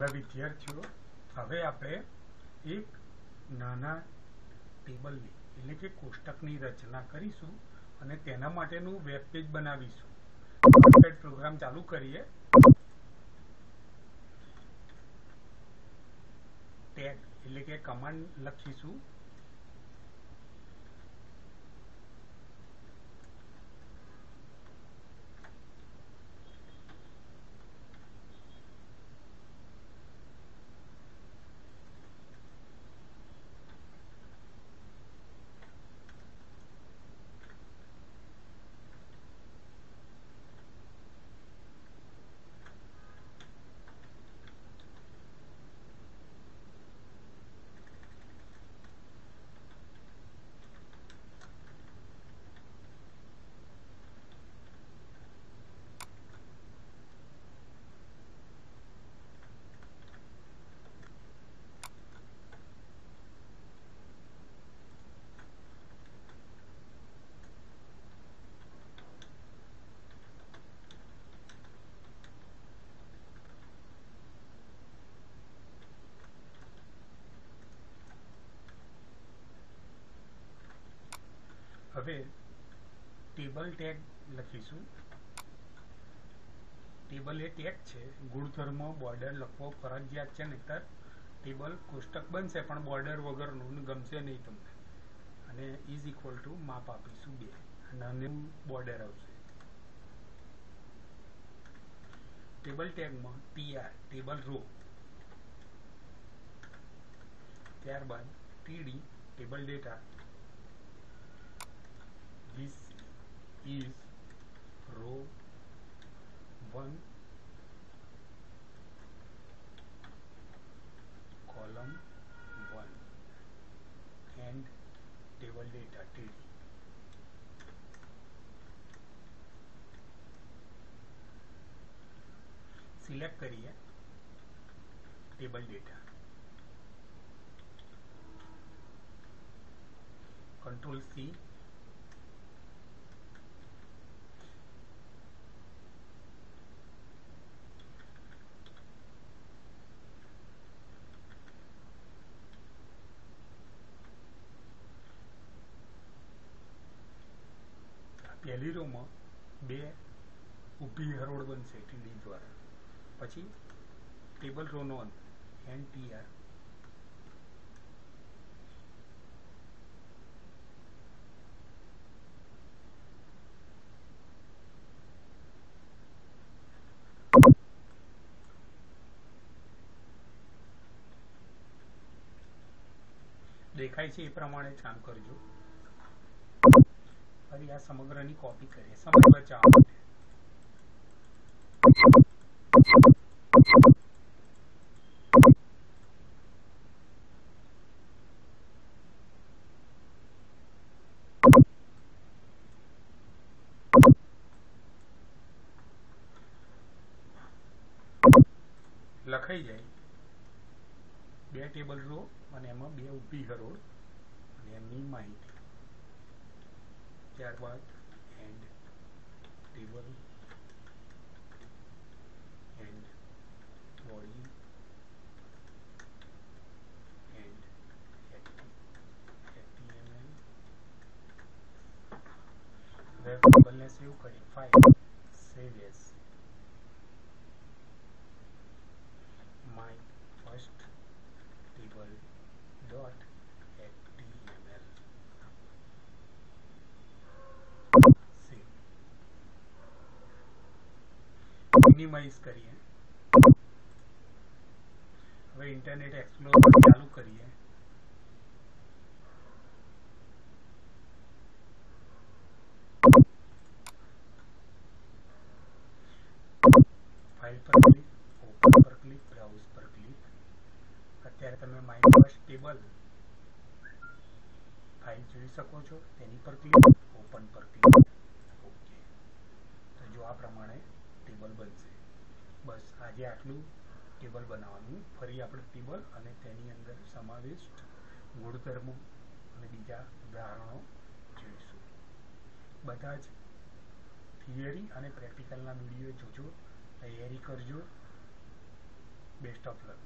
વિદ્યાર્થીઓ હવે આપણે એક નાના ટેબલની, એટલે કે કોષ્ટકની રચના કરીશું અને તેના માટેનું વેબ પેજ બનાવીશું. પ્રોગ્રામ ચાલુ કરીએ. ટેગ, એટલે કે કમાન્ડ લખીશું. હવે ટેબલ ટેગ લખીશું. ટેબલ એ ટેગ છે. ગુણધર્મ બોર્ડર લખવો, ફરજિયાત છે, નહીતર ટેબલ કોષ્ટક બનશે, પણ બોર્ડર વગરનું ગમશે નહીં તમને. અને ઇઝ ઇક્વલ ટુ માપ આપીશું બે. અને બોર્ડર આવશે. ટેબલ ટેગમાં ટીઆર ટેબલ રો ત્યારબાદ TD table data this is row 1 column 1 and table data td select करिए टेबल डेटा कंट्रोल सी પહેલી રોમાં બે ઊભી હરોળ બનશે ટીડી દ્વારા. પછી ટેબલ રોનો અંત એન ટી આર દેખાય છે એ પ્રમાણે કામ કરજો. ફરી આ સમગ્રની કોપી કરીએ. સમગ્ર ચા લખાઈ જાય. બે ટેબલ રો અને એમાં બે ઊભી હરોળ. અને એમની માહિતી. that one and table and body and html web unless save coding file save as my first table dot minimise કરીએ હવે ઇન્ટરનેટ એક્સપ્લોરર ચાલુ કરીએ ફાઇલ પર ક્લિક ઓપન પર ક્લિક બ્રાઉઝ પર ક્લિક અત્યારે તમે માય ફર્સ્ટ ટેબલ ફાઇલ જોઈ શકો છો તેની પર ક્લિક ઓપન પર ક્લિક ઓકે તો જો આ પ્રમાણે ટેબલ બનશે. બસ, આજે આટલું ટેબલ બનાવવાનું. ફરી આપણે ટેબલ અને તેની અંદર સમાવિષ્ટ ગુણધર્મો અને બીજા ઉદાહરણો જોઈશું. બધા જ થિયરી અને પ્રેક્ટિકલના વીડિયો જોજો, તૈયારી કરજો. Best of luck.